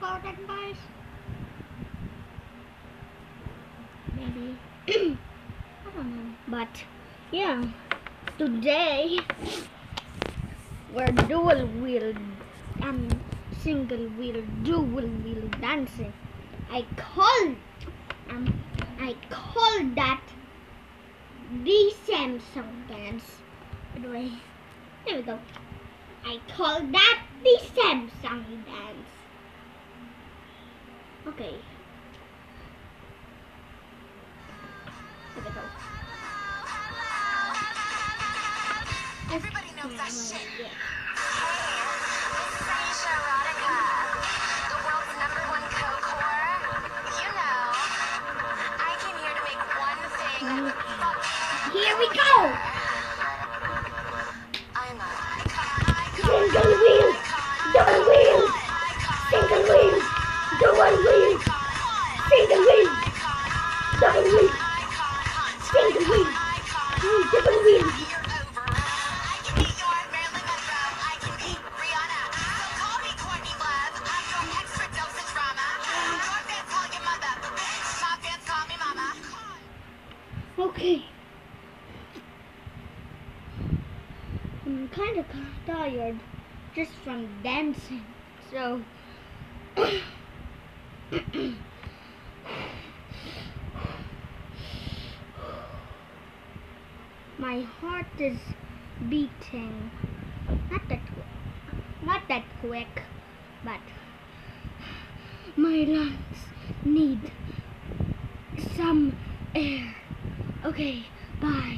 that. Maybe. I don't know. But yeah, today we're dual wheel um single wheel dual wheel dancing. I call um I call that the Samsung dance. By there we go. I call that the Samsung dance. Okay. Mm. Here we go. Everybody knows that shit. Yeah. This is Aisha Okay. I'm kind of tired just from dancing, so. My heart is beating. Not that. Not that quick, but my lungs need some air. Okay, bye.